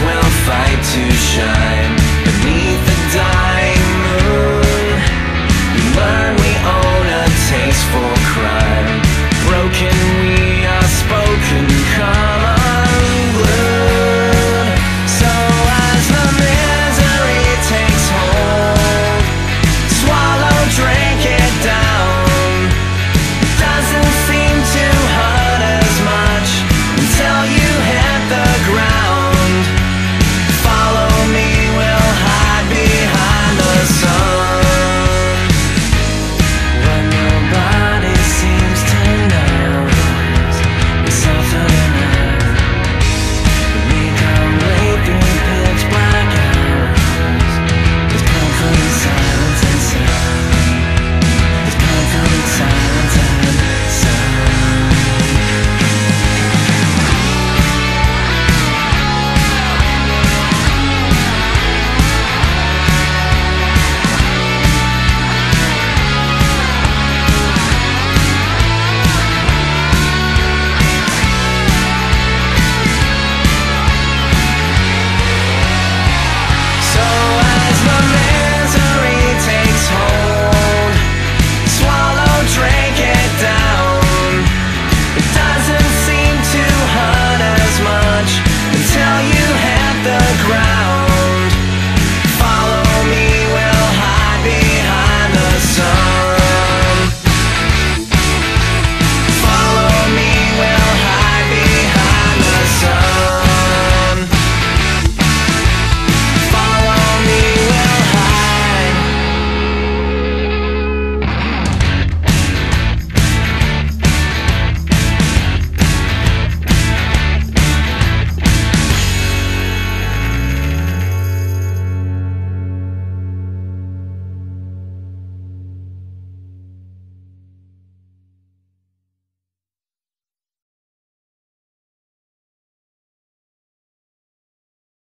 will fight to shine.